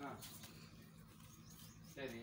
ஆ சரி